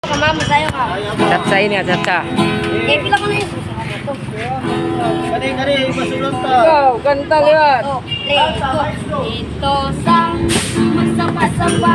Kamama tayo ka. Chatsa ini ya, chatsa. Eh, pila ka na yun. Ito. Kani-kani, masulong ta. Ikaw, kanta Ito. Ito sa magsapa-sapa.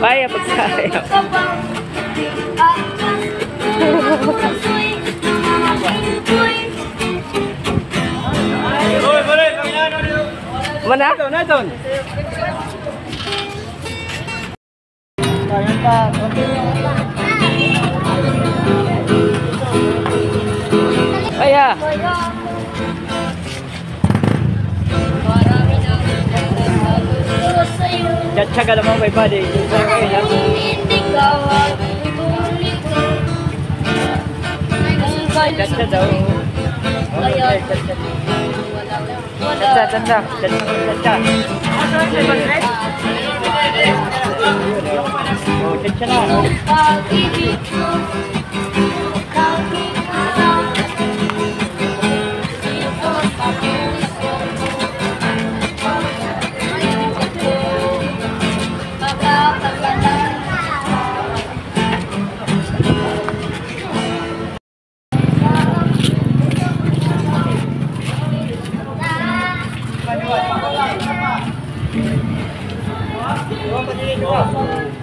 Vaya pagsaya. Mana? Nandun, nandun. Kaya pa, Kaya. Kaya. Chatcha ka naman, may. Yung sa'yo kayo, ha? Chatcha daw. Chatcha. Chatsa, chatsa. Chatcha. Oh, na. Siapa?